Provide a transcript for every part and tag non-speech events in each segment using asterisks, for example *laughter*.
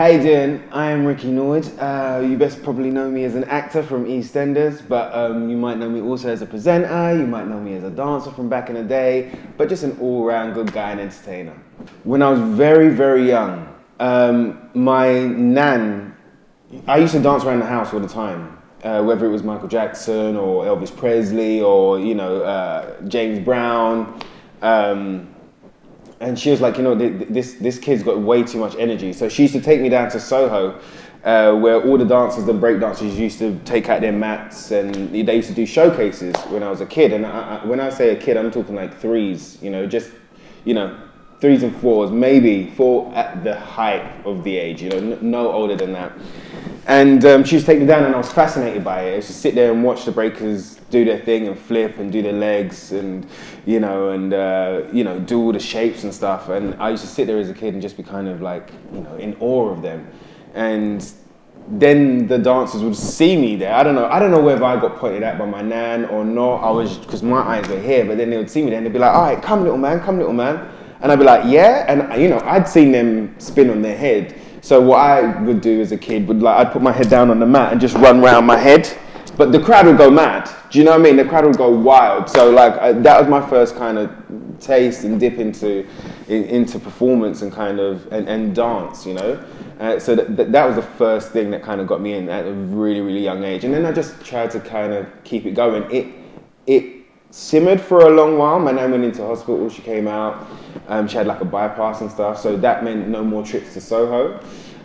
How you doing? I am Ricky Norwood. Uh, you best probably know me as an actor from EastEnders, but um, you might know me also as a presenter. You might know me as a dancer from back in the day, but just an all-round good guy and entertainer. When I was very, very young, um, my nan, I used to dance around the house all the time. Uh, whether it was Michael Jackson or Elvis Presley or you know uh, James Brown, um, and she was like, you know, this this kid's got way too much energy. So she used to take me down to Soho, uh, where all the dancers, the break dancers, used to take out their mats, and they used to do showcases when I was a kid. And I, I, when I say a kid, I'm talking like threes, you know, just you know, threes and fours, maybe four at the height of the age, you know, no older than that. And um, she was taking me down, and I was fascinated by it. I used to sit there and watch the breakers do their thing and flip and do their legs and you know and uh, you know do all the shapes and stuff. And I used to sit there as a kid and just be kind of like you know in awe of them. And then the dancers would see me there. I don't know. I don't know whether I got pointed at by my nan or not. I was because my eyes were here, but then they would see me there and they'd be like, "All right, come little man, come little man," and I'd be like, "Yeah," and you know I'd seen them spin on their head. So what I would do as a kid would like I'd put my head down on the mat and just run round my head but the crowd would go mad. Do you know what I mean? The crowd would go wild. So like I, that was my first kind of taste and dip into in, into performance and kind of and, and dance. You know, uh, so that, that, that was the first thing that kind of got me in at a really really young age. And then I just tried to kind of keep it going. It it simmered for a long while. My nan went into hospital. She came out. Um, she had like a bypass and stuff. So that meant no more trips to Soho.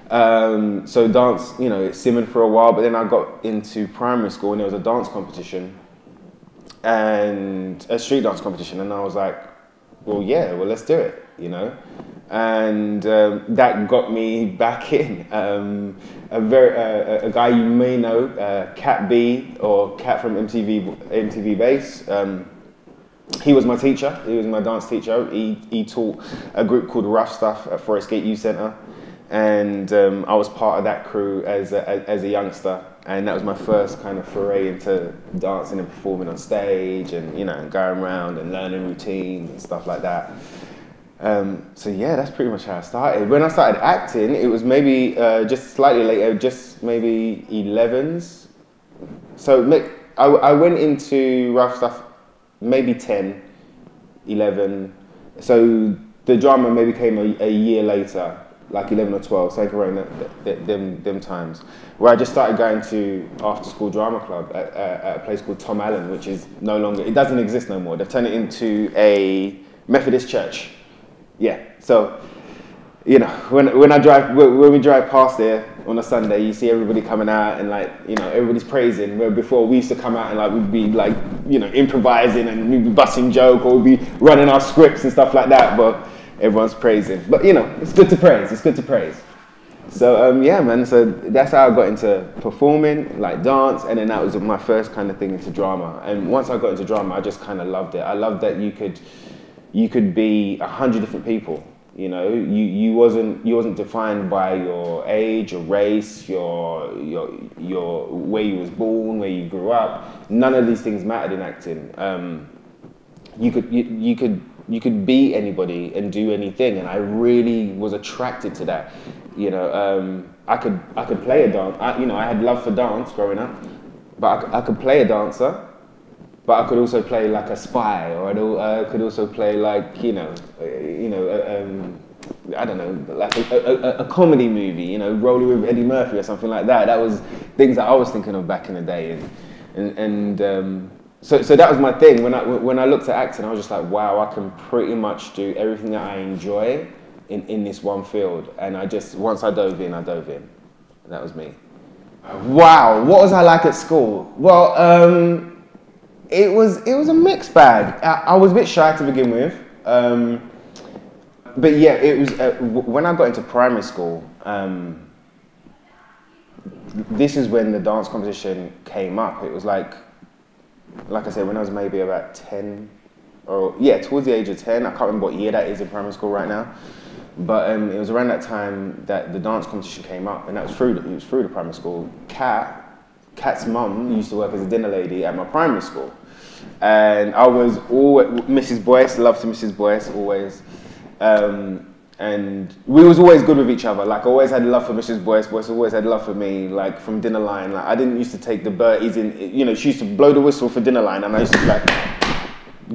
Um, so dance, you know, it simmered for a while, but then I got into primary school and there was a dance competition and a street dance competition, and I was like, well, yeah, well, let's do it, you know. And um, that got me back *laughs* in. Um, a very uh, a guy you may know, uh, Kat B or Kat from MTV MTV Base. Um, he was my teacher. He was my dance teacher. He, he taught a group called Rough Stuff at Forest Gate Youth Centre and um, I was part of that crew as a, as a youngster, and that was my first kind of foray into dancing and performing on stage, and you know, going around and learning routines and stuff like that. Um, so yeah, that's pretty much how I started. When I started acting, it was maybe uh, just slightly later, just maybe 11s. So I, I went into rough stuff maybe 10, 11. So the drama maybe came a, a year later like 11 or 12, something around that, that, them, them times, where I just started going to after school drama club at, at, a place called Tom Allen, which is no longer, it doesn't exist no more. They've turned it into a Methodist church. Yeah, so, you know, when, when I drive, when we drive past there on a Sunday, you see everybody coming out and like, you know, everybody's praising. Where before we used to come out and like, we'd be like, you know, improvising and we'd be busting joke or we'd be running our scripts and stuff like that. But everyone's praising. But you know, it's good to praise. It's good to praise. So um, yeah, man. So that's how I got into performing, like dance, and then that was my first kind of thing into drama. And once I got into drama, I just kind of loved it. I loved that you could, you could be a hundred different people. You know, you, you wasn't you wasn't defined by your age, your race, your your your where you was born, where you grew up. None of these things mattered in acting. Um, you could you, you could you could be anybody and do anything, and I really was attracted to that. You know, um, I could I could play a dance. I, you know, I had love for dance growing up, but I, I could play a dancer, but I could also play like a spy, or I could also play like you know, uh, you know. Uh, um, I don't know, like a, a, a, comedy movie, you know, rolling with Eddie Murphy or something like that. That was things that I was thinking of back in the day, and and, and um, so, so that was my thing. When I, when I looked at acting, I was just like, wow, I can pretty much do everything that I enjoy in, in this one field. And I just, once I dove in, I dove in. And that was me. Wow, what was I like at school? Well, um, it, was, it was a mixed bag. I, I was a bit shy to begin with. Um, but yeah, it was, uh, when I got into primary school, um, this is when the dance competition came up. It was like like I said, when I was maybe about 10, or yeah, towards the age of 10, I can't remember what year that is in primary school right now, but um, it was around that time that the dance competition came up, and that was through the, it was through the primary school. Kat, Kat's mum used to work as a dinner lady at my primary school, and I was always Mrs. Boyce, love to Mrs. Boyce always. Um, and we was always good with each other. Like I always had love for Mrs. Boyce. Boyce always had love for me. Like from dinner line, like I didn't used to take the Berties in. You know, she used to blow the whistle for dinner line, and I used to be like,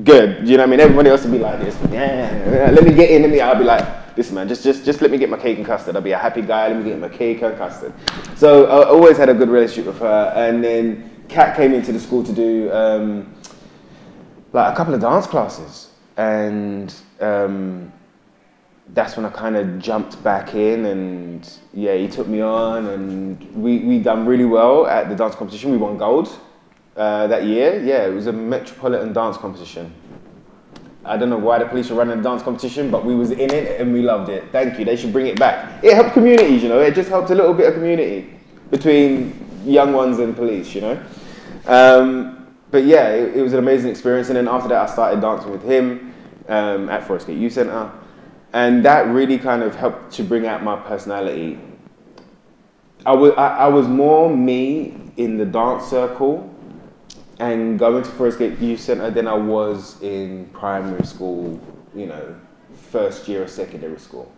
good. You know what I mean? Everybody else would be like this. Yeah, let me get in. Let me. I'll be like, listen, man, just just just let me get my cake and custard. I'll be a happy guy. Let me get my cake and custard. So I always had a good relationship with her, and then Kat came into the school to do um, like a couple of dance classes, and. Um, that's when I kind of jumped back in, and yeah, he took me on, and we we done really well at the dance competition. We won gold uh, that year. Yeah, it was a metropolitan dance competition. I don't know why the police were running a dance competition, but we was in it and we loved it. Thank you. They should bring it back. It helped communities, you know. It just helped a little bit of community between young ones and police, you know. Um, but yeah, it, it, was an amazing experience. And then after that, I started dancing with him um, at Forest Gate Youth Centre and that really kind of helped to bring out my personality. I was, I, I was more me in the dance circle and going to Forest Gate Youth Centre than I was in primary school, you know, first year of secondary school.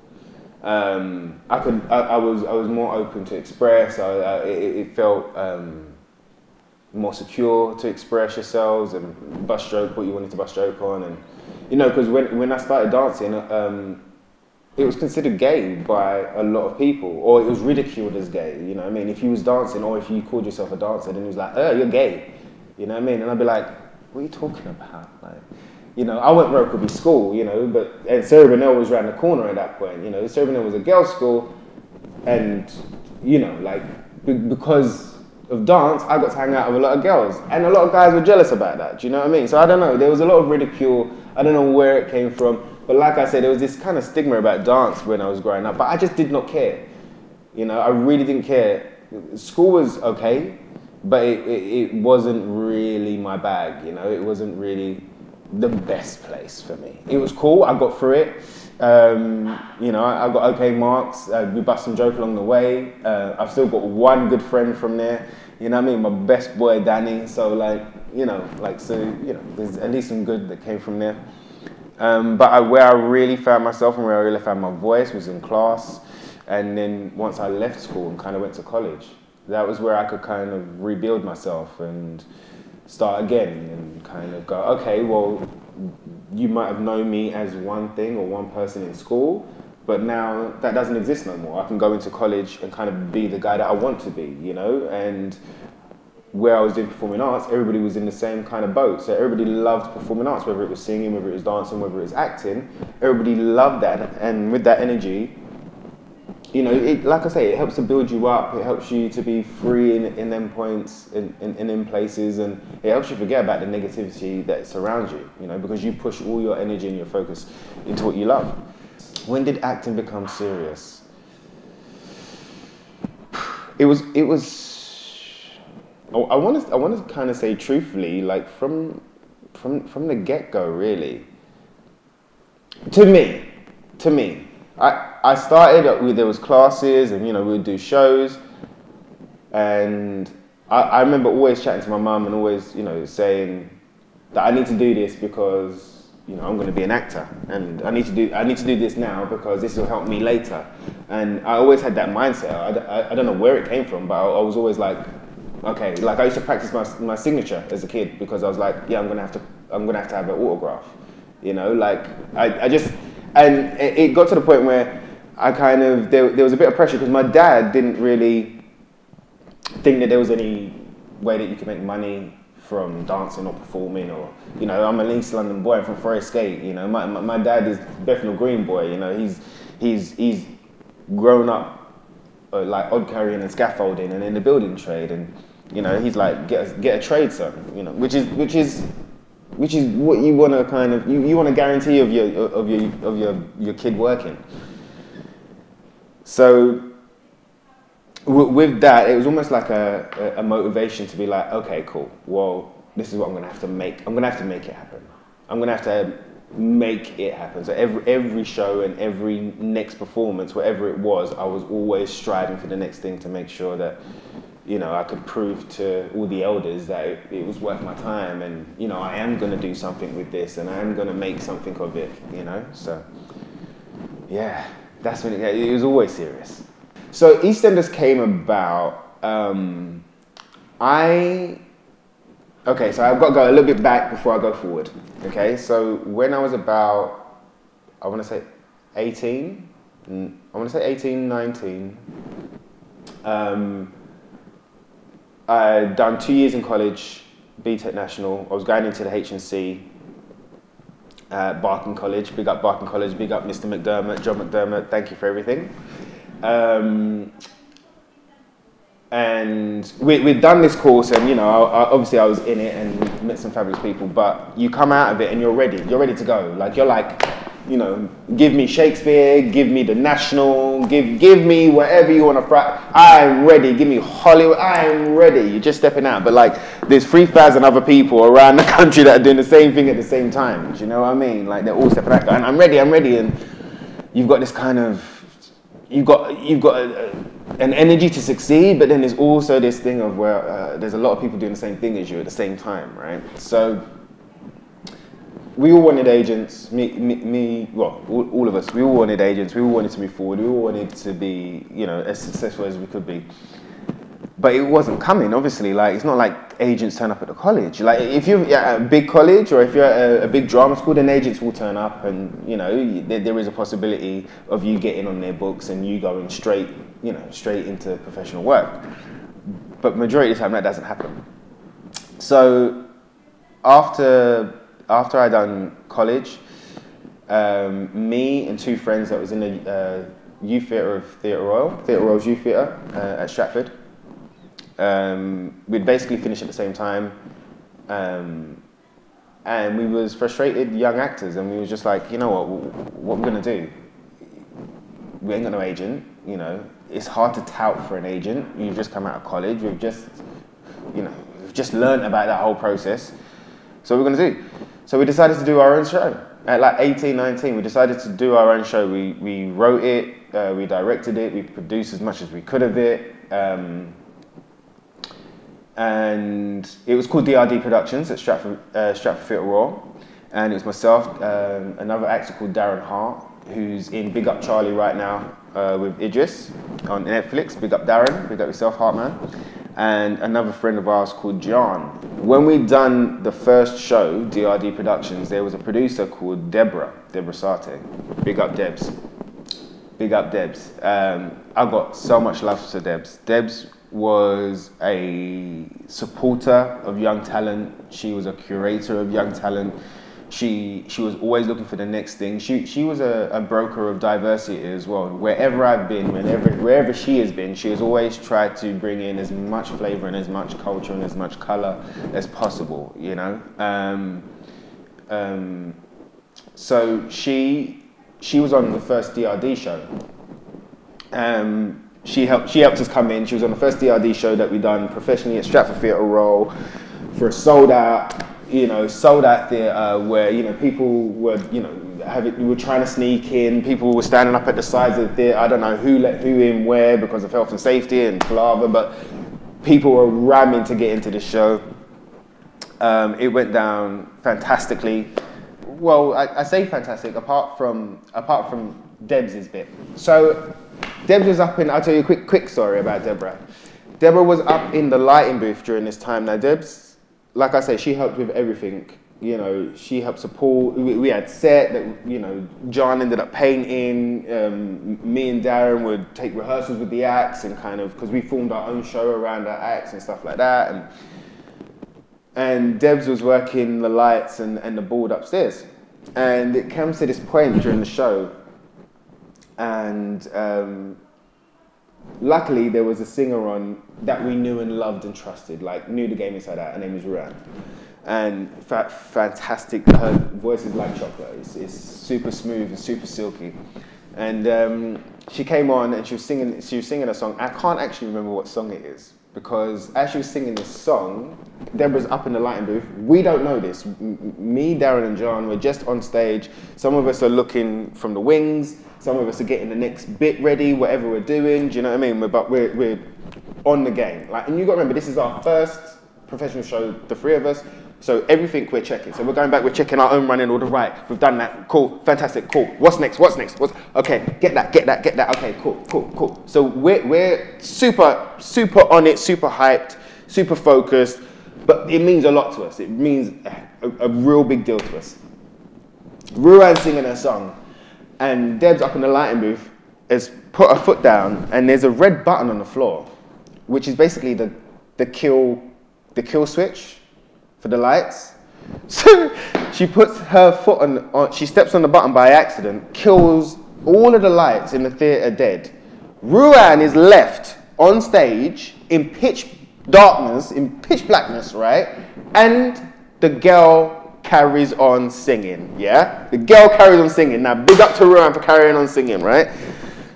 Um, I could, I, I, was, I was more open to express. I, I it, it, felt um, more secure to express yourselves and bust joke what you wanted to bust joke on, and you know, because when, when I started dancing, um, it was considered gay by a lot of people, or it was ridiculed as gay. You know I mean? If you was dancing, or if you called yourself a dancer, then it was like, oh, you're gay. You know what I mean? And I'd be like, what are you talking about? Like, you know, I went could school, you know, but and Sarah Bonnell was around the corner at that point. You know, Sarah Bonnell was a girls' school, and you know, like because of dance, I got to hang out with a lot of girls. And a lot of guys were jealous about that. Do you know what I mean? So I don't know. There was a lot of ridicule. I don't know where it came from. But like I said, there was this kind of stigma about dance when I was growing up. But I just did not care. You know, I really didn't care. School was okay, but it, it, it wasn't really my bag. You know, it wasn't really the best place for me. It was cool. I got through it. Um, you know, I, I, got okay marks. Uh, we bust some joke along the way. Uh, I've still got one good friend from there. You know what I mean? My best boy, Danny. So like, you know, like so, you know, there's at least some good that came from there. Um, but I, where I really found myself and where I really found my voice was in class. And then once I left school and kind of went to college, that was where I could kind of rebuild myself and start again and kind of go, okay, well, you might have known me as one thing or one person in school, but now that doesn't exist no more. I can go into college and kind of be the guy that I want to be, you know? And where I was doing performing arts, everybody was in the same kind of boat. So everybody loved performing arts, whether it was singing, whether it was dancing, whether it was acting. Everybody loved that. And with that energy, you know, it, like I say, it helps to build you up. It helps you to be free in, in them points and in, in, in places. And it helps you forget about the negativity that surrounds you, you know, because you push all your energy and your focus into what you love. When did acting become serious? It was, it was, I want to, I want to kind of say truthfully, like from, from, from the get go, really. To me, to me, I, I started with, there was classes and, you know, we would do shows. And I, I remember always chatting to my mum and always, you know, saying that I need to do this because you know, I'm going to be an actor, and I need to do I need to do this now because this will help me later. And I always had that mindset. I, I, I don't know where it came from, but I, I, was always like, okay, like I used to practice my my signature as a kid because I was like, yeah, I'm going to have to I'm going to have to have an autograph, you know, like I, I just and it, got to the point where I kind of there there was a bit of pressure because my dad didn't really think that there was any way that you could make money from dancing or performing or you know I'm an East London boy from Forest Gate you know. My, my, my dad is Bethnal Green boy you know. He's he's he's grown up uh, like odd carrying and scaffolding and in the building trade and you know he's like get a, get a trade son you know which is which is which is what you want to kind of you, you want a guarantee of your of your of your your kid working so with that, it was almost like a, a, motivation to be like, okay, cool. Well, this is what I'm going to have to make. I'm going to have to make it happen. I'm going to have to make it happen. So every every show and every next performance, whatever it was, I was always striving for the next thing to make sure that you know I could prove to all the elders that it, it was worth my time, and you know I am going to do something with this, and I am going to make something of it. You know, so Yeah, that's when it, it was always serious. So EastEnders came about. Um, I okay, so I've got to go a little bit back before I go forward. Okay, so when I was about, I want to say 18, mm, I want to say 18, 19. Um, I'd done two years in college, BTEC National. I was going into the HNC at Barking College. Big up Barking College, big up Mr. McDermott, John McDermott, thank you for everything. Um, and we, we'd done this course and you know I, I, obviously i was in it and met some fabulous people but you come out of it and you're ready you're ready to go like you're like you know give me shakespeare give me the national give give me whatever you want to fry i'm ready give me hollywood i'm ready. You're just stepping out. But like there's 3000 other people around *laughs* the country that are doing the same thing at the same time. Do you know what i mean? Like they're all stepping out. And i'm ready i'm ready. And you've got this kind of you've got you've got a, a, an energy to succeed, but then there's also this thing of where uh, there's a lot of people doing the same thing as you at the same time, right? So we all wanted agents. Me, me, me well, all, all, of us. We all wanted agents. We all wanted to move forward. We all wanted to be, you know, as successful as we could be but it wasn't coming. Obviously, like it's not like agents turn up at the college. Like if you're at a big college or if you're at a, a big drama school, then agents will turn up, and you know there, there is a possibility of you getting on their books and you going straight, you know, straight into professional work. But majority of the time, that doesn't happen. So after after I done college, um, me and two friends that was in the uh, youth theatre of Theatre Royal, Theatre Royal's youth theatre uh, at Stratford um, we'd basically finish at the same time. Um, and we was frustrated young actors and we was just like, you know what, what we're gonna do? We ain't got no agent, you know. It's hard to tout for an agent. You've just come out of college, we've just, you know, we've just learned about that whole process. So what we're gonna do? So we decided to do our own show. At like 18, 19, we decided to do our own show. We, we wrote it, uh, we directed it, we produced as much as we could of it. Um, and it was called DRD Productions at Stratford, uh, Stratford Theatre Royal. And it was myself, um, another actor called Darren Hart, who's in Big Up Charlie right now uh, with Idris on Netflix. Big up Darren, big up yourself, Hartman. And another friend of ours called John. When we'd done the first show, DRD Productions, there was a producer called Deborah, Deborah Sathe. Big up Debs. Big up Debs. Um, I got so much love for Debs. Debs was a supporter of young talent. She was a curator of young talent. She she was always looking for the next thing. She she was a, a broker of diversity as well. Wherever I've been, whenever wherever she has been, she has always tried to bring in as much flavor and as much culture and as much color as possible. You know. Um, um, so she she was on the first DRD show. Um, she helped she helped us come in. She was on the first DRD show that we done professionally at Stratford Theatre Royal for a sold out, you know, sold out theatre where you know people were you know having we were trying to sneak in. People were standing up at the sides of the theatre. I don't know who let who in where because of health and safety and palaver, but people were ramming to get into the show. Um, it went down fantastically. Well, I, I say fantastic apart from apart from Debs's bit. So Debs was up in, I'll tell you a quick, quick story about Deborah. Deborah was up in the lighting booth during this time. Now, Debs, like I said, she helped with everything. You know, she helped support. We, we had set that, you know, John ended up painting. Um, me and Darren would take rehearsals with the acts and kind of, because we formed our own show around our acts and stuff like that. And, and Debs was working the lights and, and the board upstairs. And it comes to this point during the show and um, luckily there was a singer on that we knew and loved and trusted, like knew the game inside out. Her name is Ruan, and fa- fantastic. Her voice is like chocolate. It's, it's super smooth and super silky, and um, she came on and she was singing. She was singing a song. I can't actually remember what song it is because as she was singing this song, Deborah's up in the lighting booth. We don't know this. M- me, Darren, and John were just on stage. Some of us are looking from the wings. Some of us are getting the next bit ready, whatever we're doing. Do you know what I mean? But we're, we're on the game. Like, and you got to remember, this is our first professional show, the three of us. So everything we're checking. So we're going back, we're checking our own running order. Right, we've done that. Cool, fantastic, cool. What's next? What's next? What's okay? Get that, get that, get that. Okay, cool, cool, cool. So we're we're super, super on it, super hyped, super focused. But it means a lot to us. It means a, a real big deal to us. Ruan singing her song, and Deb's up in the lighting booth has put her foot down, and there's a red button on the floor, which is basically the the kill the kill switch for the lights. *laughs* So she puts her foot on, on, she steps on the button by accident, kills all of the lights in the theatre dead. Ruan is left on stage in pitch darkness, in pitch blackness, right? And the girl carries on singing, yeah? The girl carries on singing. Now, big up to Ruan for carrying on singing, right?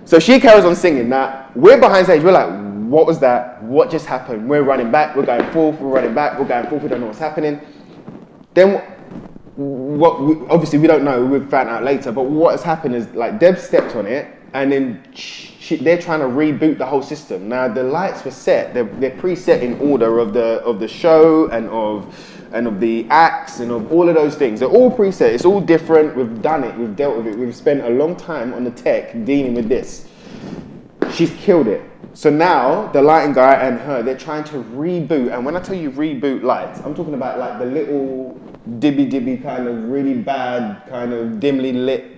So she carries on singing. Now, we're behind stage, we're like, what was that? What just happened? We're running back, we're going forth, we're running back, we're going forth, we don't know what's happening. Then, what we, obviously we don't know, we've found out later, but what has happened is like Deb stepped on it and then she, they're trying to reboot the whole system. Now the lights were set, they're, they're preset in order of the, of the show and of, and of the acts and of all of those things. They're all preset, it's all different, we've done it, we've dealt with it, we've spent a long time on the tech dealing with this. She's killed it so now the lighting guy and her, they're trying to reboot. And when I tell you reboot lights, I'm talking about like the little dibby dibby kind of really bad kind of dimly lit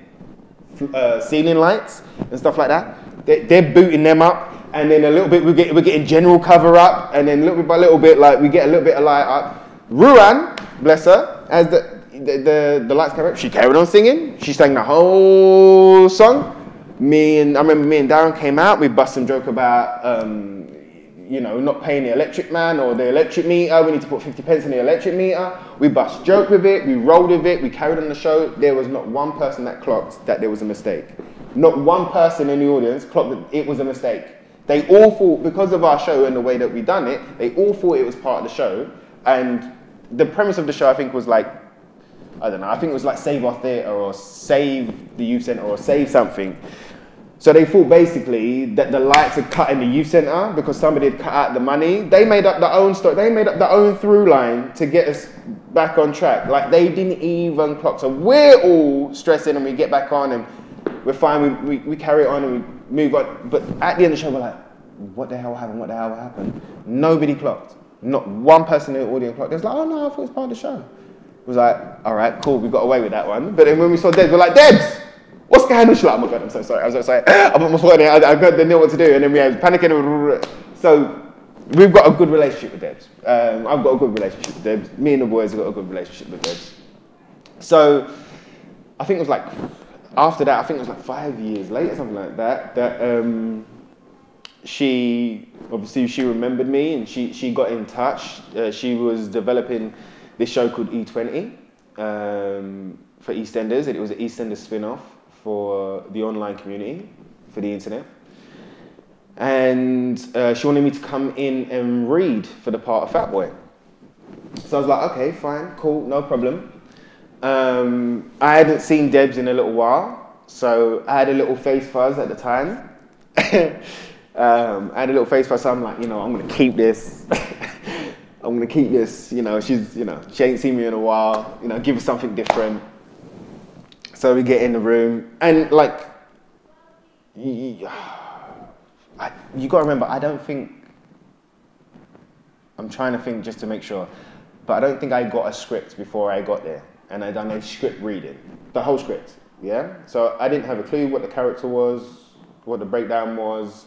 uh, ceiling lights and stuff like that. They, they're booting them up, and then a little bit we get we're getting general cover up, and then little bit by little bit like we get a little bit of light up. Ruan, bless her, as the the, the, the lights came up, she carried on singing. She sang the whole song me and I remember me and Darren came out. We bust some joke about um, you know not paying the electric man or the electric meter. We need to put fifty pence in the electric meter. We bust joke with it. We rolled with it. We carried on the show. There was not one person that clocked that there was a mistake. Not one person in the audience clocked that it was a mistake. They all thought because of our show and the way that we done it, they all thought it was part of the show. And the premise of the show, I think, was like I don't know. I think it was like save our theatre or save the youth centre or save something. So they thought basically that the lights had cut in the youth centre because somebody had cut out the money. They made up their own story. They made up their own through line to get us back on track. Like they didn't even clock. So we're all stressing and we get back on and we're fine. We, we, we carry on and we move on. But at the end of the show, we're like, what the hell happened? What the hell happened? Nobody clocked. Not one person in the audience clocked. They was like, oh no, I thought it was part of the show. It was like, all right, cool, we got away with that one. But then when we saw Debs, we're like, Debs! what's going on? She's like, oh my god, I'm so sorry. I'm so sorry. *gasps* I put my foot. I, I didn't know what to do. And then we had panicking. *laughs* So we've got a good relationship with Debs. Um, I've got a good relationship with Debs. Me and the boys have got a good relationship with Debs. So I think it was like, after that, I think it was like five years later, something like that, that um, she, obviously she remembered me and she, she got in touch. Uh, she was developing this show called E20 um, for EastEnders. And it was an EastEnders spin-off for the online community, for the internet. And uh, she wanted me to come in and read for the part of Fat Boy. So I was like, okay, fine, cool, no problem. Um, I hadn't seen Debs in a little while, so I had a little face fuzz at the time. *laughs* um, I had a little face fuzz, so I'm like, you know, I'm gonna keep this. *laughs* I'm gonna keep this, you know, she's, you know, she ain't seen me in a while, you know, give her something different. So we get in the room, and like, you, *sighs* I, you got to remember, I don't think. I'm trying to think just to make sure, but I don't think I got a script before I got there, and I done a script reading, the whole script. Yeah. So I didn't have a clue what the character was, what the breakdown was,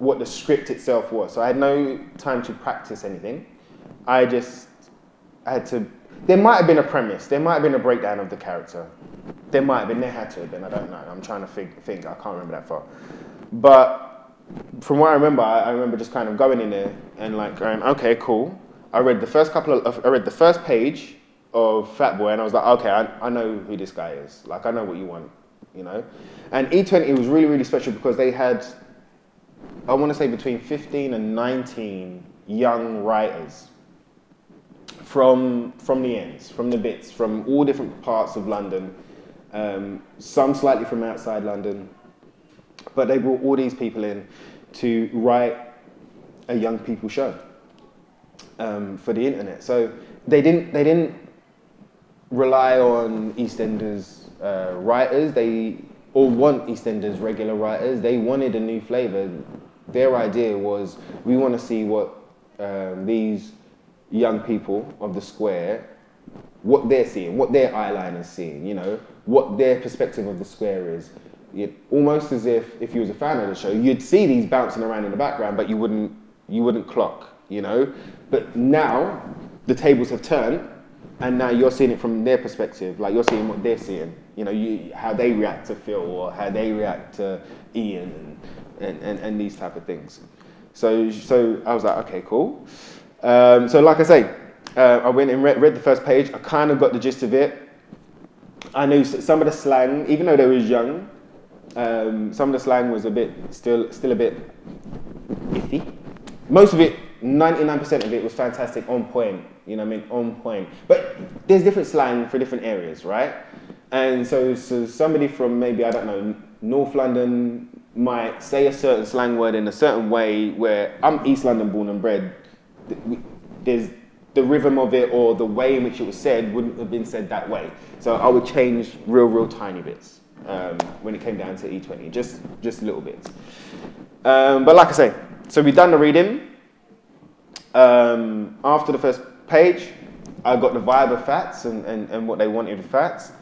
what the script itself was. So I had no time to practice anything. I just I had to there might have been a premise, there might have been a breakdown of the character. There might have been, there had to have been, I don't know. I'm trying to think, think I can't remember that far. But from what I remember, I, I remember just kind of going in there and like going, okay, cool. I read the first couple of, I read the first page of Fat Boy and I was like, okay, I, I know who this guy is. Like, I know what you want, you know? And E20 was really, really special because they had, I want to say between 15 and 19 young writers from, from the ends, from the bits, from all different parts of London, um, some slightly from outside London, but they brought all these people in to write a young people show um, for the internet. So they didn't they didn't rely on EastEnders uh, writers. They or want EastEnders regular writers. They wanted a new flavour. Their idea was we want to see what um, these young people of the square, what they're seeing, what their eyeline is seeing. You know, what their perspective of the square is. It, almost as if if you was a fan of the show, you'd see these bouncing around in the background, but you wouldn't you wouldn't clock. You know, but now the tables have turned and now you're seeing it from their perspective, like you're seeing what they're seeing. You know, you, how they react to Phil or how they react to Ian and, and, and, and these type of things. So, so I was like, okay, cool. Um, so like I say, uh, I went and read, read the first page. I kind of got the gist of it. I knew some of the slang, even though they was young, um, some of the slang was a bit, still, still a bit iffy. Most of it 99% of it was fantastic, on point. You know what I mean? On point. But there's different slang for different areas, right? And so, so somebody from maybe, I don't know, North London might say a certain slang word in a certain way where I'm East London born and bred. There's the rhythm of it or the way in which it was said wouldn't have been said that way. So I would change real, real tiny bits um, when it came down to E20, just, just little bits. Um, but like I say, so we've done the reading. Um, after the first page, I got the vibe of Fats and, and, and what they wanted of Fats.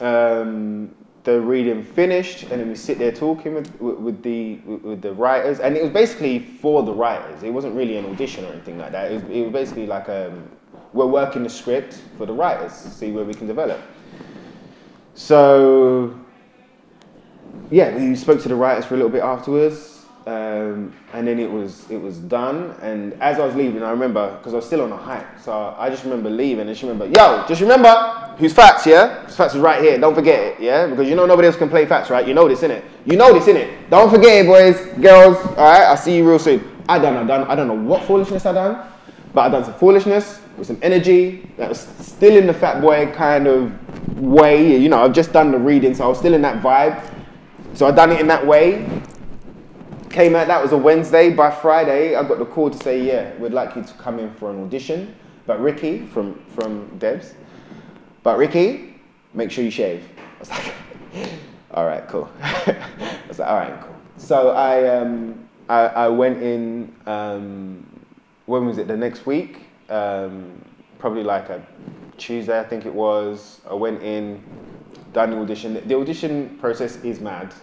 Um, the reading finished, and then we sit there talking with, with, with the with, with, the writers, and it was basically for the writers. It wasn't really an audition or anything like that. It was, it was basically like um, we're working the script for the writers, see where we can develop. So yeah, we spoke to the writers for a little bit afterwards. Um, and then it was it was done. And as I was leaving, I remember because I was still on a hike, so I just remember leaving. And she remember, yo, just remember who's Fats, yeah? Fats is right here. Don't forget it, yeah? Because you know nobody else can play Fats, right? You know this, innit? You know this, innit? Don't forget it, boys, girls. All right, I'll see you real soon. I done, I done. I don't know what foolishness I done, but I done some foolishness with some energy that was still in the fat boy kind of way. You know, I've just done the reading, so I was still in that vibe. So I done it in that way Came out, that was a Wednesday. By Friday, I got the call to say, yeah, we'd like you to come in for an audition. But Ricky, from, from Debs, but Ricky, make sure you shave. I was like, *laughs* all right, cool. *laughs* I was like, all right, cool. So I, um, I, I went in, um, when was it, the next week? Um, probably like a Tuesday, I think it was. I went in, done the audition. The audition process is mad.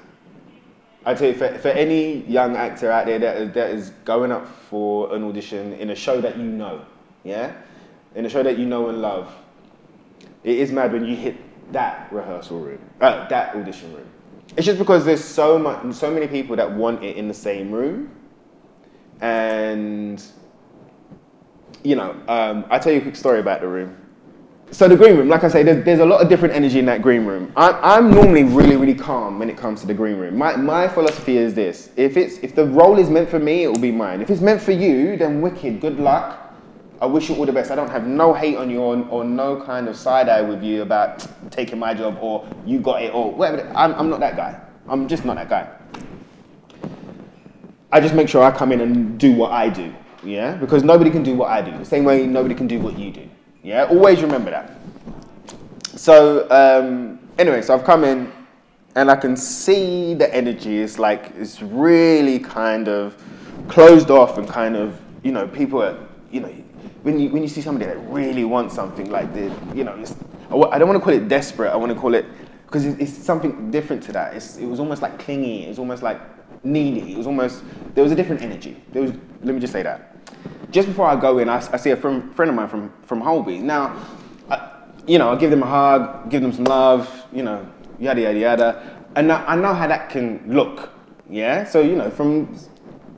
I'd you, for, for any young actor out there that that is going up for an audition in a show that you know, yeah, in a show that you know and love, it is mad when you hit that rehearsal room, uh, that audition room. It's just because there's so much, so many people that want it in the same room, and you know, um, I tell you a quick story about the room so the green room, like I say, there's, there's a lot of different energy in that green room. I'm, I'm normally really, really calm when it comes to the green room. My, my philosophy is this: if it's if the role is meant for me, it will be mine. If it's meant for you, then wicked, good luck. I wish you all the best. I don't have no hate on you or, or no kind of side eye with you about taking my job or you got it or whatever. I'm, I'm not that guy. I'm just not that guy. I just make sure I come in and do what I do, yeah? Because nobody can do what I do. The same way nobody can do what you do. Yeah, always remember that. So um, anyway, so I've come in and I can see the energy. It's like it's really kind of closed off and kind of you know people are you know when you when you see somebody that really wants something like this, you know, I don't want to call it desperate. I want to call it because it's something different to that. It's, it was almost like clingy. It was almost like needy. It was almost there was a different energy. There was let me just say that just before I go in, I, I see a friend, friend of mine from, from Holby. Now, I, you know, I give them a hug, give them some love, you know, yada, yada, yada. And I, I know how that can look, yeah? So, you know, from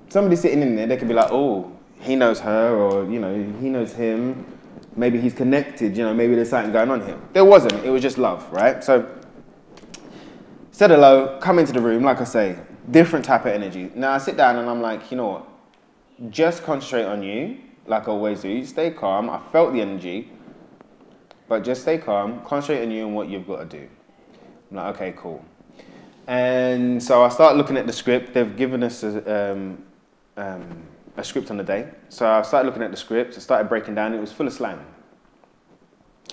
somebody sitting in there, they could be like, oh, he knows her, or, you know, he knows him. Maybe he's connected, you know, maybe there's something going on here. There wasn't, it was just love, right? So, said hello, come into the room, like I say, different type of energy. Now I sit down and I'm like, you know what? Just concentrate on you, like I always do. Stay calm. I felt the energy, but just stay calm. Concentrate on you and what you've got to do. I'm like, okay, cool. And so I start looking at the script. They've given us a, um, um, a script on the day. So I started looking at the script. I started breaking down. It was full of slang.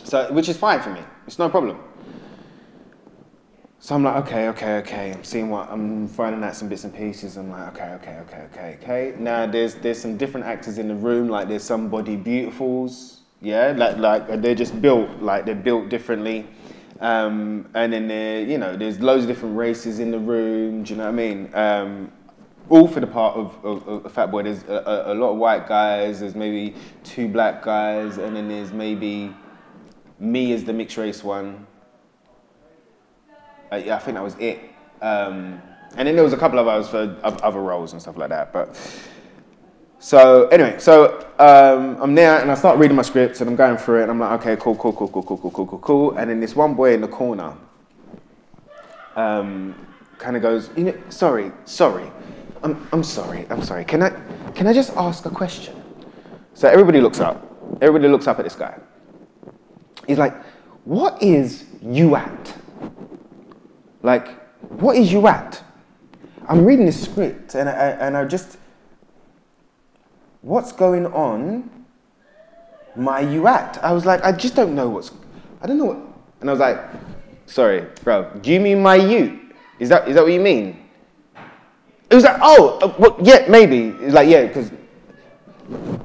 So, which is fine for me. It's no problem. So I'm like, okay, okay, okay. I'm seeing what I'm finding out some bits and pieces. I'm like, okay, okay, okay, okay, okay. Now there's there's some different actors in the room. Like there's somebody beautifuls, yeah. Like like they're just built like they're built differently. Um, and then there, you know, there's loads of different races in the room. Do you know what I mean? Um, all for the part of, of, of Fat Boy. There's a, a, a lot of white guys. There's maybe two black guys, and then there's maybe me as the mixed race one. Uh, yeah, I think that was it. Um, and then there was a couple of others for other roles and stuff like that. But so anyway, so um, I'm there and I start reading my scripts and I'm going through it and I'm like, okay, cool, cool, cool, cool, cool, cool, cool, cool, cool. And then this one boy in the corner um, kind of goes, you know, sorry, sorry, I'm, I'm sorry, I'm sorry. Can I, can I just ask a question? So everybody looks up. Everybody looks up at this guy. He's like, what is UAT? Like, what is UAT? I'm reading this script and I, and I just, what's going on? My UAT. I was like, I just don't know what's, I don't know what, and I was like, sorry, bro, do you mean my you? Is that, is that what you mean? It was like, oh, uh, well, yeah, maybe. It's like, yeah, because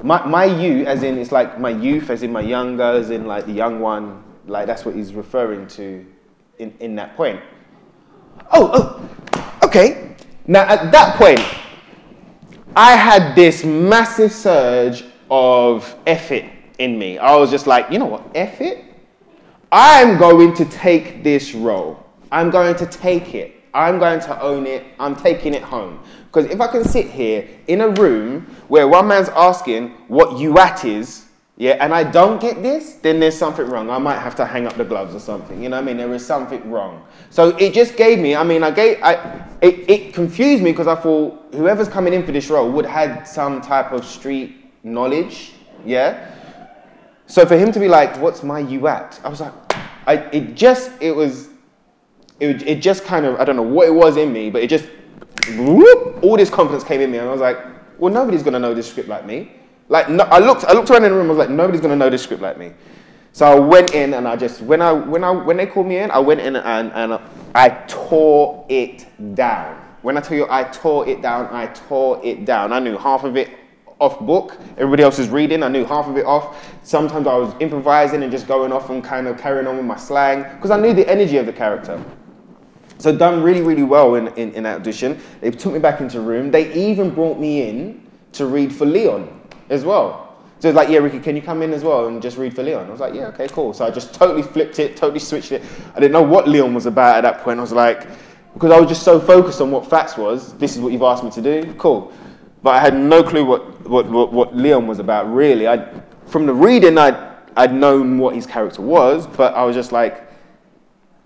my, my you, as in, it's like my youth, as in my younger, as in like the young one, like that's what he's referring to in, in that point. Oh, oh, okay. Now at that point, I had this massive surge of effort in me. I was just like, you know what, effort? I'm going to take this role. I'm going to take it. I'm going to own it. I'm taking it home. Because if I can sit here in a room where one man's asking what you at is, yeah, and I don't get this, then there's something wrong. I might have to hang up the gloves or something. You know what I mean? There is something wrong. So it just gave me, I mean, I gave, I, it, it confused me because I thought whoever's coming in for this role would have some type of street knowledge, yeah? So for him to be like, what's my you at? I was like, I, it just, it was, it, it just kind of, I don't know what it was in me, but it just, whoop, all this confidence came in me and I was like, well, nobody's going to know this script like me. Like, no, I looked, I looked around in the room. I was like, nobody's gonna know this script like me. So I went in and I just, when I, when I, when they called me in, I went in and, and I tore it down. When I tell you I tore it down, I tore it down. I knew half of it off book. Everybody else is reading. I knew half of it off. Sometimes I was improvising and just going off and kind of carrying on with my slang because I knew the energy of the character. So done really, really well in, in, in that audition. They took me back into room. They even brought me in to read for Leon as well. So it's like, yeah, Ricky, can you come in as well and just read for Leon? I was like, yeah, okay, cool. So I just totally flipped it, totally switched it. I didn't know what Leon was about at that point. I was like, because I was just so focused on what Fats was, this is what you've asked me to do, cool. But I had no clue what, what, what, what Leon was about, really. I, from the reading, I'd, I'd known what his character was, but I was just like,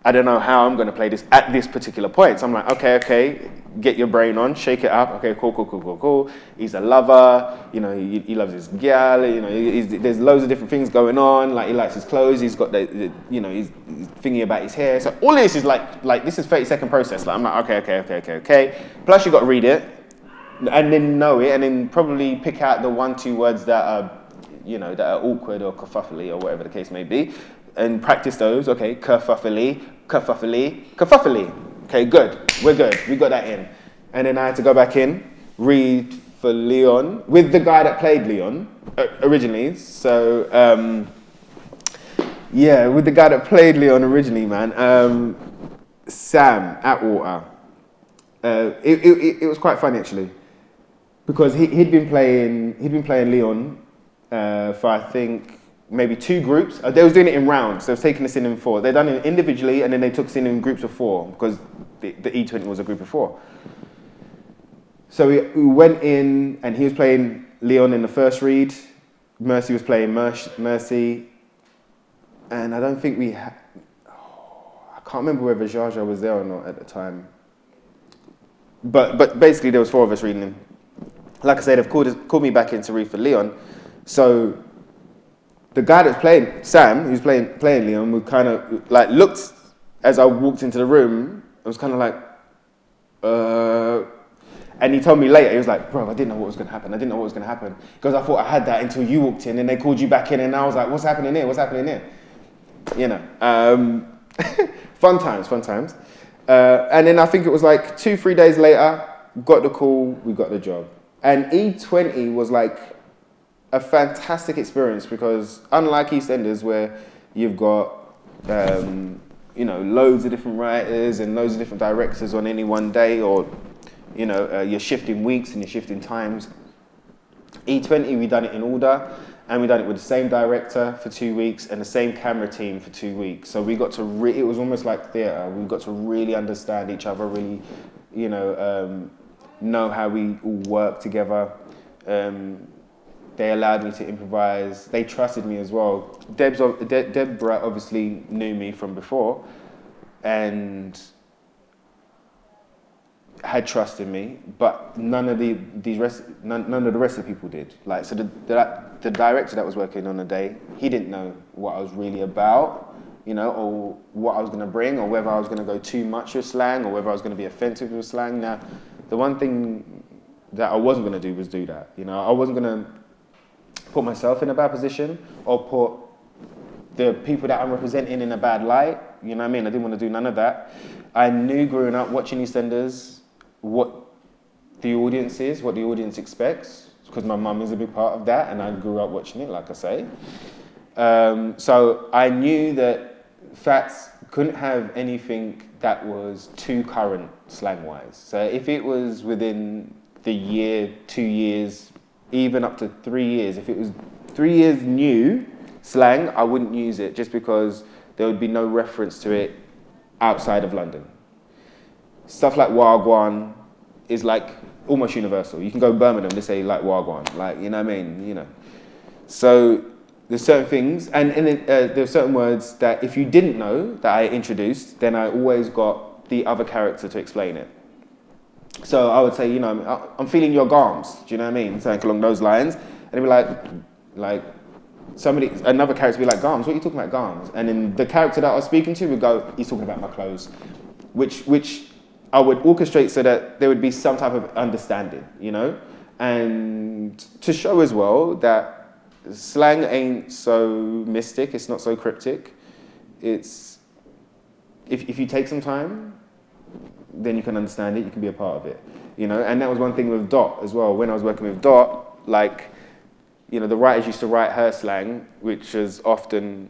I don't know how I'm going to play this at this particular point. So I'm like, okay, okay, get your brain on, shake it up. Okay, cool, cool, cool, cool, cool. He's a lover. You know, he, he loves his gal. You know, there's loads of different things going on. Like he likes his clothes. He's got the, the you know, he's, he's, thinking about his hair. So all this is like, like this is 30 second process. Like I'm like, okay, okay, okay, okay, okay. Plus you got to read it, and then know it, and then probably pick out the one, two words that are, you know, that are awkward or kerfuffly or whatever the case may be and practice those. Okay, kerfuffly, kerfuffly, kerfuffly. Okay, good. We're good. We got that in. And then I had to go back in, read for Leon with the guy that played Leon originally. So, um, yeah, with the guy that played Leon originally, man. Um, Sam Attwater. Uh, it, it, it was quite funny actually, because he, he'd been playing he'd been playing Leon uh, for I think maybe two groups. Uh, they was doing it in rounds. They was taking us in in four. They done it individually, and then they took us in in groups of four because the, the E20 was a group of four. So we, we, went in, and he was playing Leon in the first read. Mercy was playing Mercy, and I don't think we had. Oh, I can't remember whether Zsa Zsa was there or not at the time. But but basically, there was four of us reading. him. Like I said, they've called, called me back in to read for Leon. So the guy that's playing Sam, who's playing playing Leon, would kind of like looked as I walked into the room. It was kind of like, uh, and he told me later. He was like, "Bro, I didn't know what was going to happen. I didn't know what was going to happen because I thought I had that until you walked in, and they called you back in, and I was like, what's happening here? What's happening here?" you know. Um, *laughs* fun times, fun times. Uh, and then I think it was like two, three days later, got the call, we got the job. And E20 was like a fantastic experience because unlike EastEnders where you've got um, you know loads of different writers and loads of different directors on any one day or you know uh, you're shifting weeks and you're shifting times E20 we done it in order and we done it with the same director for two weeks and the same camera team for two weeks. So we got to it was almost like theatre. We got to really understand each other really you know um, know how we all work together. Um, they allowed me to improvise. They trusted me as well. Deb's, De- Deborah obviously knew me from before and had trust in me, but none of the these rest, none, none of the rest of the people did. Like so, the, the, the director that was working on the day, he didn't know what I was really about, you know, or what I was going to bring, or whether I was going to go too much with slang, or whether I was going to be offensive with slang. Now, the one thing that I wasn't going to do was do that. You know, I wasn't going to put myself in a bad position or put the people that I'm representing in a bad light. You know what I mean? I didn't want to do none of that. I knew growing up watching EastEnders what the audience is, what the audience expects, because my mum is a big part of that, and I grew up watching it, like I say. Um, so I knew that Fats couldn't have anything that was too current slang wise. So if it was within the year, two years, even up to three years. If it was three years new slang, I wouldn't use it just because there would be no reference to it outside of London. Stuff like Wagwan is like almost universal. You can go to Birmingham, they say like Wagwan, like, you know what I mean? You know. So there's certain things, and, and uh, there's certain words that if you didn't know that I introduced, then I always got the other character to explain it. So I would say, you know, I'm feeling your garms. Do you know what I mean? Something along those lines. And it'd be like, like, somebody, another character would be like, Garms, what are you talking about, Garms? And then the character that I was speaking to would go, he's talking about my clothes, which, which I would orchestrate so that there would be some type of understanding, you know? And to show as well that slang ain't so mystic, it's not so cryptic. It's, if, if you take some time, then you can understand it, you can be a part of it. You know, and that was one thing with Dot as well. When I was working with Dot, like, you know, the writers used to write her slang, which was often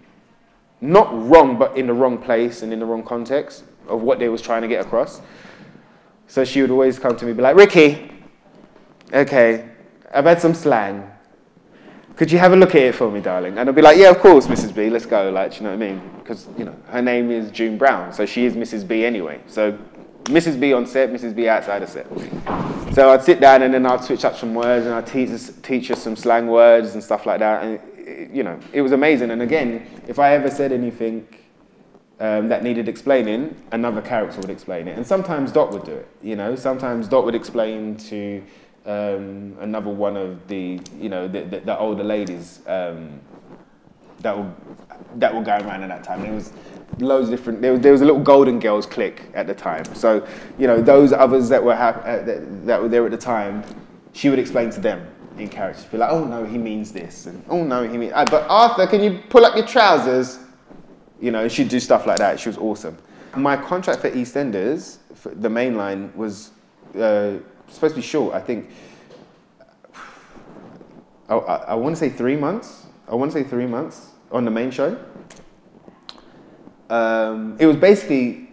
not wrong, but in the wrong place and in the wrong context of what they was trying to get across. So she would always come to me and be like, Ricky, okay, I've had some slang. Could you have a look at it for me, darling? And I'd be like, yeah, of course, Mrs. B, let's go. Like, you know what I mean? Because, you know, her name is June Brown, so she is Mrs. B anyway. So Mrs. B on set, Mrs. B outside of set. So I'd sit down and then I'd switch up some words and I'd teach us, teach us some slang words and stuff like that. And, you know, it was amazing. And again, if I ever said anything um, that needed explaining, another character would explain it. And sometimes Dot would do it, you know. Sometimes Dot would explain to um, another one of the, you know, the, the, the older ladies um, that were, that were going around at that time. There was loads of different. There was, there was a little Golden Girls clique at the time. So you know those others that were uh, that, that were there at the time, she would explain to them in character. Be like, "Oh no, he means this," and "Oh no, he means." Uh, but Arthur, can you pull up your trousers? You know, she'd do stuff like that. She was awesome. My contract for EastEnders, for the main line, was uh, supposed to be short. I think. *sighs* I, I, I want to say three months. I want to say three months on the main show um, it was basically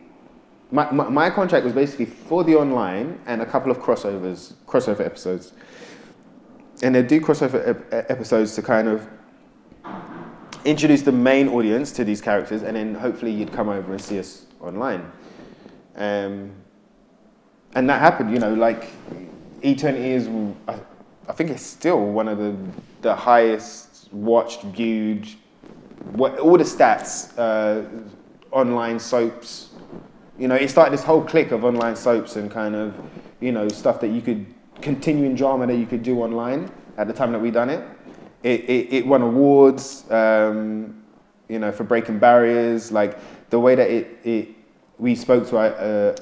my, my, my, contract was basically for the online and a couple of crossovers, crossover episodes. And they do crossover ep- episodes to kind of introduce the main audience to these characters, and then hopefully you'd come over and see us online. Um, and that happened, you know, like E20 is, I, I think it's still one of the, the highest watched, viewed, what, all the stats. Uh, online soaps. You know, it started this whole clique of online soaps and kind of, you know, stuff that you could, continuing drama that you could do online at the time that we done it. It, it, it won awards, um, you know, for breaking barriers. Like the way that it, it we spoke to our,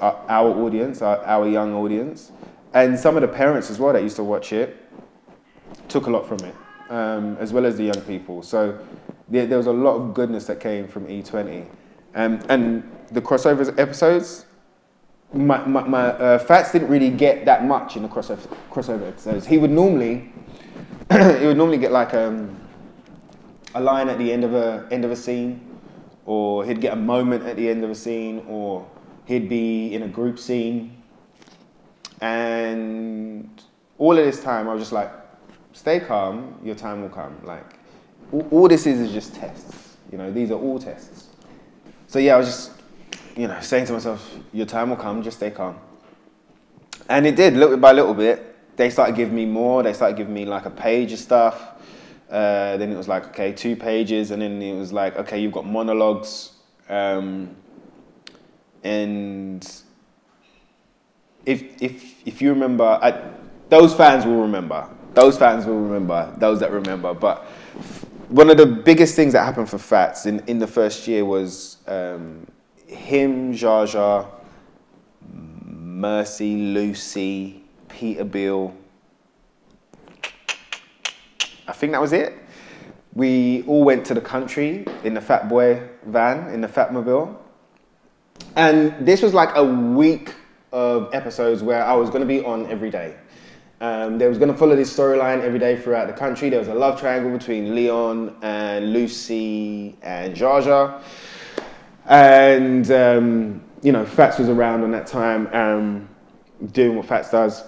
uh, our audience, our, our young audience, and some of the parents as well that used to watch it took a lot from it, um, as well as the young people. So there, there was a lot of goodness that came from E20. Um, and the crossovers episodes, my, my, my uh, Fats didn't really get that much in the crossover, crossover episodes. He would normally, *clears throat* he would normally get like um, a line at the end of a end of a scene, or he'd get a moment at the end of a scene, or he'd be in a group scene. And all of this time, I was just like, stay calm, your time will come. Like, all, all this is is just tests. You know, these are all tests. So yeah, I was just, you know, saying to myself, your time will come, just stay calm. And it did, little by little bit. They started giving me more. They started giving me like a page of stuff. Uh, then it was like, okay, two pages. And then it was like, okay, you've got monologues. Um, and if, if, if you remember, I, those fans will remember. Those fans will remember. Those that remember. But one of the biggest things that happened for Fats in, in the first year was um, him, Jar, Mercy, Lucy, Peter Beale. I think that was it. We all went to the country in the Fat Boy van, in the Fatmobile. And this was like a week of episodes where I was going to be on every day. Um, they was going to follow this storyline every day throughout the country. There was a love triangle between Leon and Lucy and Jar. And, um, you know, Fats was around on that time um, doing what Fats does.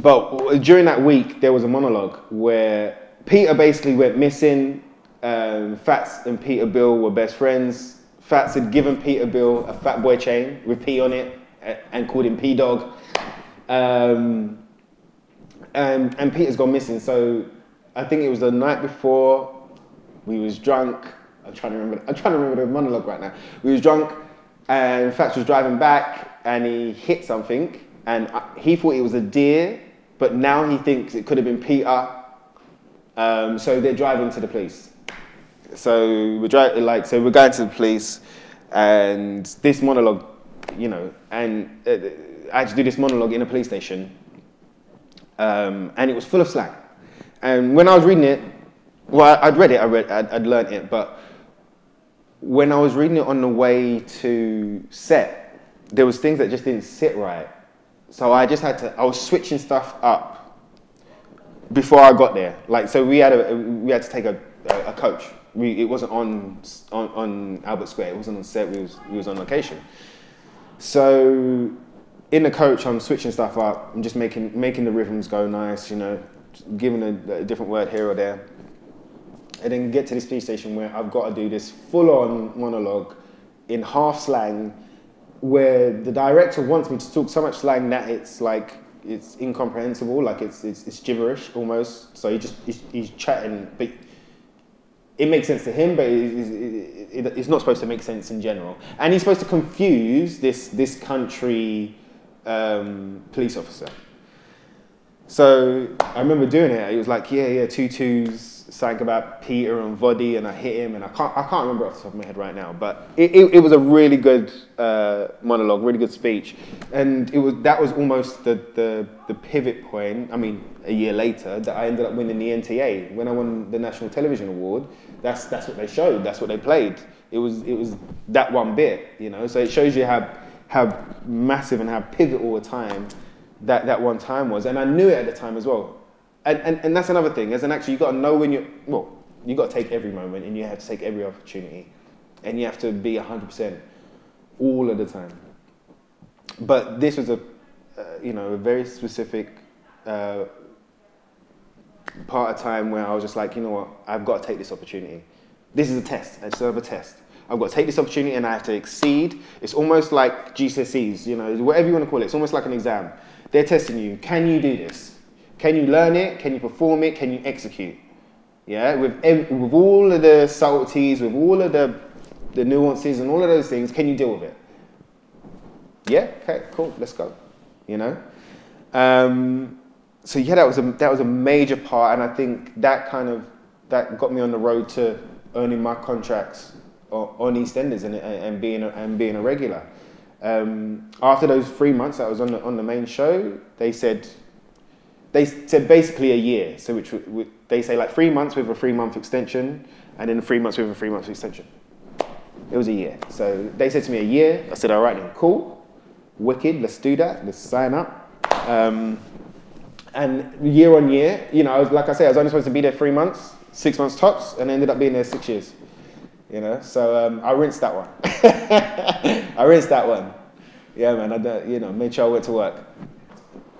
But during that week, there was a monologue where Peter basically went missing. Um, Fats and Peter Beale were best friends. Fats had given Peter Beale a Fat Boy chain with P on it and called him P Dog. Um, um, and Peter's gone missing. So I think it was the night before. We was drunk. I'm trying to remember. I'm trying to remember the monologue right now. We was drunk, and Fats was driving back, and he hit something, and he thought it was a deer, but now he thinks it could have been Peter. Um, so they're driving to the police. So we're driving, like, so we're going to the police, and this monologue, you know, and uh, I had to do this monologue in a police station um, and it was full of slang. And when I was reading it, well, I'd read it, I read, I'd, I'd learned it, but when I was reading it on the way to set, there was things that just didn't sit right. So I just had to, I was switching stuff up before I got there. Like, so we had, a, we had to take a, a, coach. We, it wasn't on, on, on Albert Square, it wasn't on set, we was, we was on location. So in the coach, I'm switching stuff up. I'm just making making the rhythms go nice, you know, giving a, a different word here or there, and then get to this police station where I've got to do this full-on monologue in half slang, where the director wants me to talk so much slang that it's like it's incomprehensible, like it's it's, it's gibberish almost. So he just he's, he's chatting, but it makes sense to him, but it, it, it, it's not supposed to make sense in general. And he's supposed to confuse this this country um, police officer. So I remember doing it. He was like, yeah, yeah, two twos, something about Peter and Voddy, and I hit him, and I can't, I can't remember off the top of my head right now, but it, it, it was a really good uh, monologue, really good speech, and it was that was almost the, the the pivot point. I mean, a year later, that I ended up winning the NTA when I won the National Television Award. That's that's what they showed. That's what they played. It was it was that one bit, you know. So it shows you how how massive and how pivotal a time that, that one time was. And I knew it at the time as well. And, and, and that's another thing. As an actor, you've got to know when you're, well, you've got to take every moment and you have to take every opportunity. And you have to be 100% all of the time. But this was a, uh, you know, a very specific uh, part of time where I was just like, you know what, I've got to take this opportunity. This is a test. I deserve a test. I've got to take this opportunity and I have to exceed. It's almost like GCSEs, you know, whatever you want to call it. It's almost like an exam. They're testing you. Can you do this? Can you learn it? Can you perform it? Can you execute? Yeah, with, with all of the subtleties, with all of the, the nuances and all of those things, can you deal with it? Yeah, okay, cool, let's go. You know? Um, so yeah, that was a that was a major part, and I think that kind of that got me on the road to earning my contracts on EastEnders and, and being a, and being a regular. Um, after those three months that I was on the, on the main show, they said, they said basically a year. So which they say like three months with a three month extension, and then three months with a three month extension. It was a year. So they said to me a year. I said, all right then, cool, wicked. Let's do that. Let's sign up. Um, and year on year, you know, I was, like I said, I was only supposed to be there three months, six months tops, and I ended up being there six years. You know, so um, I rinsed that one. *laughs* I rinsed that one. Yeah, man. I you know made sure I went to work.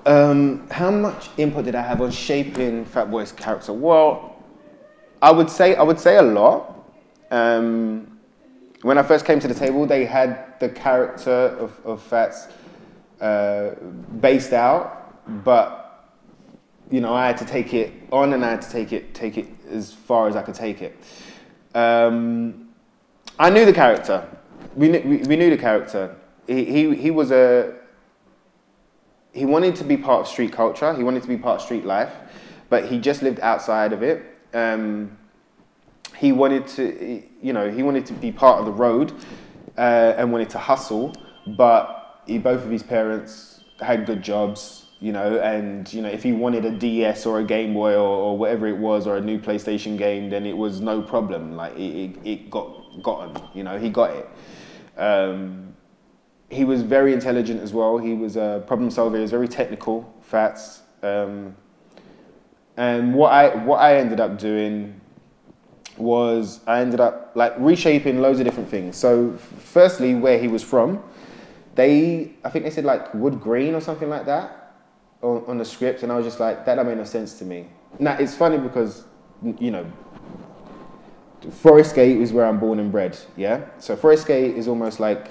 Um, how much input did I have on shaping Fat Boy's character? Well, I would say I would say a lot. Um, when I first came to the table, they had the character of, of Fats uh, based out, but you know I had to take it on and I had to take it take it as far as I could take it. Um, I knew the character. We knew, we, we knew the character. He, he, he was a. He wanted to be part of street culture. He wanted to be part of street life, but he just lived outside of it. Um, he wanted to, you know, he wanted to be part of the road uh, and wanted to hustle, but he, both of his parents had good jobs, you know, and you know, if he wanted a DS or a Game Boy or, or whatever it was or a new PlayStation game, then it was no problem. Like it, it, it got gotten, you know, he got it. Um, he was very intelligent as well. He was a problem solver. He was very technical, Fats. Um, and what I what I ended up doing was I ended up like reshaping loads of different things. So, firstly, where he was from, they I think they said like wood green or something like that on, on the script, and I was just like that. Don't make no sense to me. Now it's funny because you know Forest Gate is where I'm born and bred. Yeah, so Forest Gate is almost like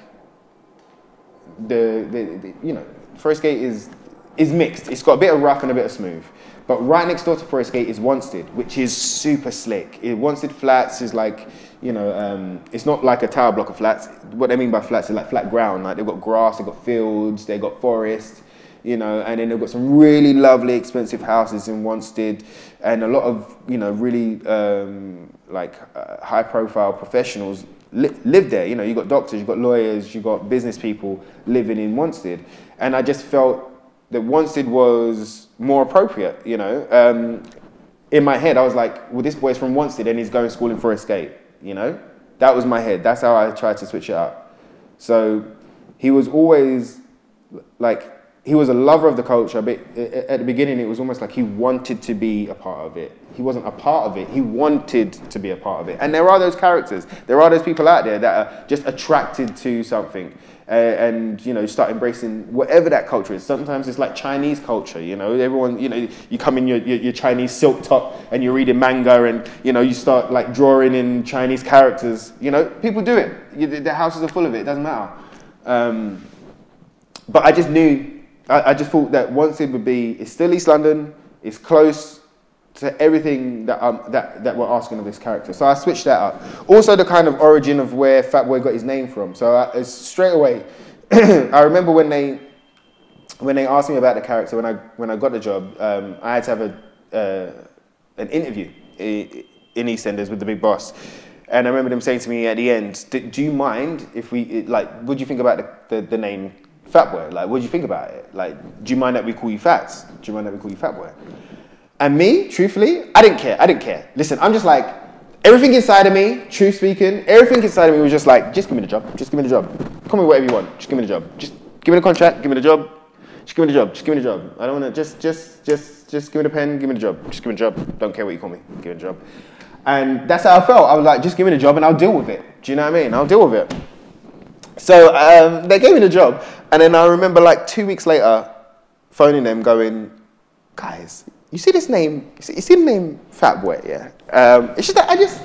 the, the, the you know Forest Gate is is mixed. It's got a bit of rough and a bit of smooth. But right next door to Forest Gate is Wanstead, which is super slick. It, Wanstead Flats is like, you know, um, it's not like a tower block of flats. What they mean by flats is like flat ground. Like they've got grass, they've got fields, they've got forest, you know, and then they've got some really lovely, expensive houses in Wanstead, and a lot of, you know, really um, like uh, high-profile professionals li- live there. You know, you've got doctors, you've got lawyers, you've got business people living in Wanstead, and I just felt that Wanstead was more appropriate, you know. Um, in my head, I was like, well, this boy's from Wanstead and he's going to school in Forest Gate, you know. That was my head. That's how I tried to switch it up. So he was always like, he was a lover of the culture, but at the beginning, it was almost like he wanted to be a part of it. He wasn't a part of it, he wanted to be a part of it. And there are those characters, there are those people out there that are just attracted to something uh, and, you know, start embracing whatever that culture is. Sometimes it's like Chinese culture, you know, everyone, you know, you come in your, your, your Chinese silk top and you're reading manga and, you know, you start like drawing in Chinese characters. You know, people do it. You, the houses are full of it, it doesn't matter. Um, but I just knew, I, I just thought that Wanstead would be, it's still East London, it's close to everything that, um, that, that we're asking of this character. So I switched that up. Also the kind of origin of where Fat Boy got his name from. So I, straight away, *clears throat* I remember when they, when they asked me about the character, when I, when I got the job, um, I had to have a, uh, an interview in EastEnders with the big boss. And I remember them saying to me at the end, "Do- do you mind if we, like, what do you think about the, the, the name Fat Boy? Like, what do you think about it? Like, do you mind that we call you Fats? Do you mind that we call you Fat Boy? And me, truthfully, I didn't care. I didn't care. Listen, I'm just like, everything inside of me, truth speaking, everything inside of me was just like, just give me the job. Just give me the job. Call me whatever you want. Just give me the job. Just give me the contract. Give me the job. Just give me the job. Just give me the job. I don't want to. Just, just, just, just give me the pen. Give me the job. Just give me the job. Don't care what you call me. Give me the job. And that's how I felt. I was like, just give me the job and I'll deal with it. Do you know what I mean? I'll deal with it. So um, they gave me the job, and then I remember like two weeks later, phoning them, going, guys, you see this name? You see, you see the name Fat Boy? Yeah. Um, it's just that I just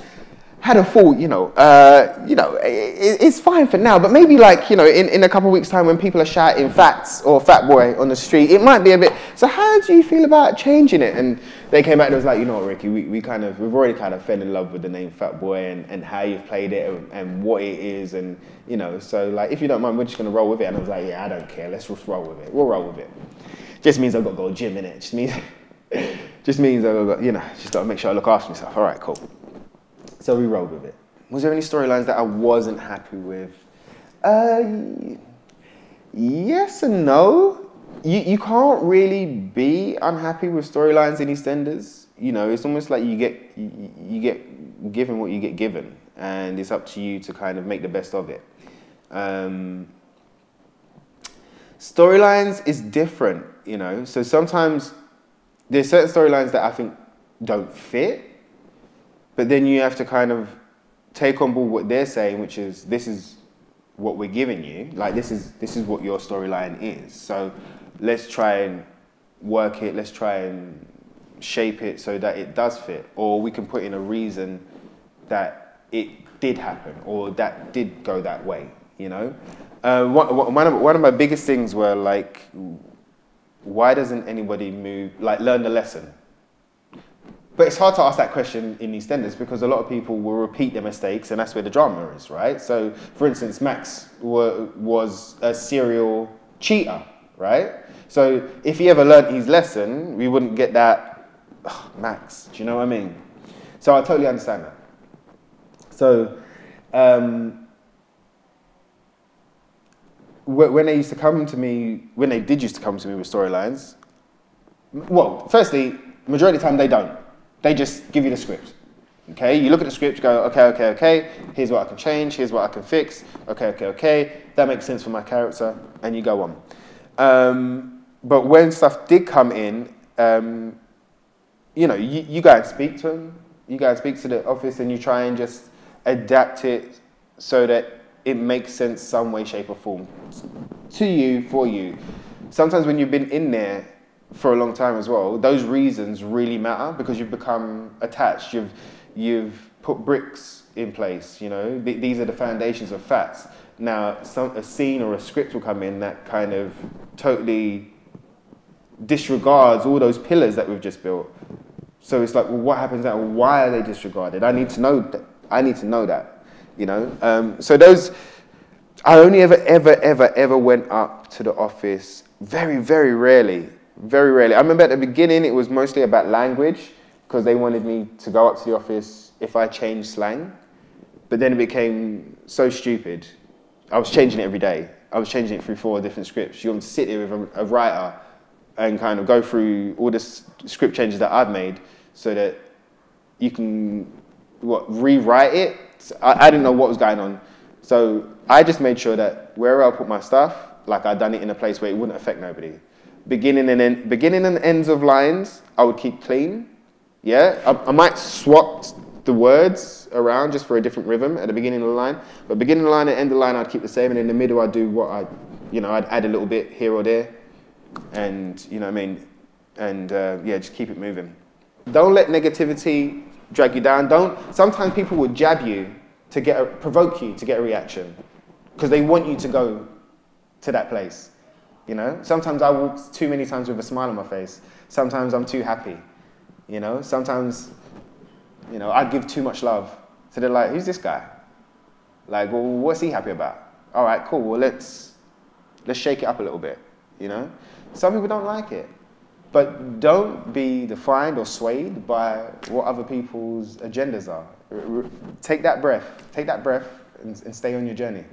had a thought, you know, uh, you know, i i- it's fine for now, but maybe like, you know, in, in a couple of weeks' time when people are shouting Fats or Fat Boy on the street, it might be a bit. So how do you feel about changing it? And they came back and was like, you know, what, Ricky, we, we kind of we've already kind of fell in love with the name Fat Boy and, and how you've played it and, and what it is, and you know, so like if you don't mind, we're just gonna roll with it. And I was like, yeah, I don't care. Let's just roll with it. We'll roll with it. Just means I've got to go to gym in it. Just means, *laughs* just means I've got, you know, just got to make sure I look after myself. All right, cool. So we rolled with it. Was there any storylines that I wasn't happy with? Uh, yes and no. You, you can't really be unhappy with storylines in EastEnders. You know, it's almost like you get you, you get given what you get given, and it's up to you to kind of make the best of it. Um, storylines is different, you know. So sometimes there's certain storylines that I think don't fit, but then you have to kind of take on board what they're saying, which is this is what we're giving you. Like this is this is what your storyline is. So let's try and work it. Let's try and shape it so that it does fit, or we can put in a reason that it did happen or that did go that way. You know, uh, one, of, one of my biggest things were like, why doesn't anybody move like learn the lesson? But it's hard to ask that question in EastEnders because a lot of people will repeat their mistakes, and that's where the drama is, right? So, for instance, Max were, was a serial cheater, right? So, if he ever learned his lesson, we wouldn't get that, oh, Max, do you know what I mean? So, I totally understand that. So, um, when they used to come to me, when they did used to come to me with storylines, well, firstly, majority of the time they don't they just give you the script. Okay, you look at the script, go, okay, okay, okay, here's what I can change, here's what I can fix, okay, okay, okay, that makes sense for my character, and you go on. Um, but when stuff did come in, um, you know, you, you and speak to them, you and speak to the office, and you try and just adapt it so that it makes sense some way, shape, or form to you, for you. Sometimes when you've been in there, for a long time as well, those reasons really matter because you've become attached. You've, you've put bricks in place, you know, Th these are the foundations of Fats. Now, some, a scene or a script will come in that kind of totally disregards all those pillars that we've just built. So it's like, well, what happens now? Why are they disregarded? I need to know that. I need to know that, you know. Um, so those, I only ever, ever, ever, ever went up to the office very, very rarely very rarely. I remember at the beginning it was mostly about language because they wanted me to go up to the office if I changed slang. But then it became so stupid. I was changing it every day. I was changing it through four different scripts. You want to sit here with a, a writer and kind of go through all the script changes that I've made so that you can what rewrite it. I, I didn't know what was going on. So I just made sure that wherever I put my stuff, like I'd done it in a place where it wouldn't affect nobody beginning and end, beginning and ends of lines, I would keep clean. Yeah, I, I, might swap the words around just for a different rhythm at the beginning of the line, but beginning of the line and end of the line, I'd keep the same, and in the middle, I'd do what I, you know, I'd add a little bit here or there, and you know I mean, and uh, yeah, just keep it moving. Don't let negativity drag you down. Don't. Sometimes people will jab you to get a, provoke you to get a reaction because they want you to go to that place. You know, sometimes I walk too many times with a smile on my face. Sometimes I'm too happy. You know, sometimes, you know, I give too much love. So they're like, who's this guy? Like, well, what's he happy about? All right, cool. Well, let's let's shake it up a little bit. You know, some people don't like it, but don't be defined or swayed by what other people's agendas are. Take that breath. Take that breath and, and stay on your journey.